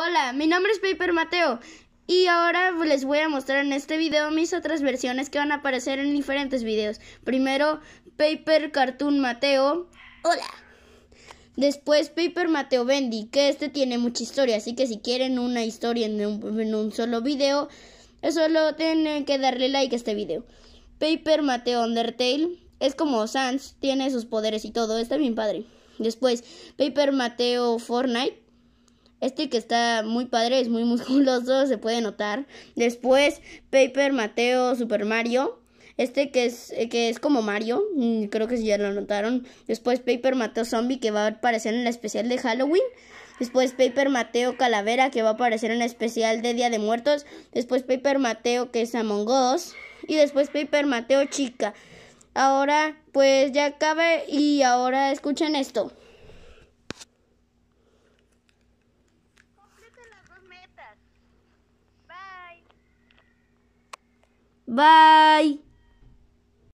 Hola, mi nombre es Paper Mateo y ahora les voy a mostrar en este video mis otras versiones que van a aparecer en diferentes videos. Primero, Paper Cartoon Mateo. Hola. Después Paper Mateo Bendy, que este tiene mucha historia, así que si quieren una historia en un, solo video, solo tienen que darle like a este video. Paper Mateo Undertale, es como Sans, tiene sus poderes y todo, está bien padre. Después, Paper Mateo Fortnite, este que está muy padre, es muy musculoso, se puede notar. Después, Paper Mateo Super Mario. Este que es, que es como Mario, mm, creo que sí ya lo notaron. Después Paper Mateo Zombie que va a aparecer en la especial de Halloween. Después Paper Mateo Calavera que va a aparecer en la especial de Día de Muertos. Después Paper Mateo que es Among Us. Y después Paper Mateo Chica. Ahora pues ya acabe y ahora escuchen esto. Bye.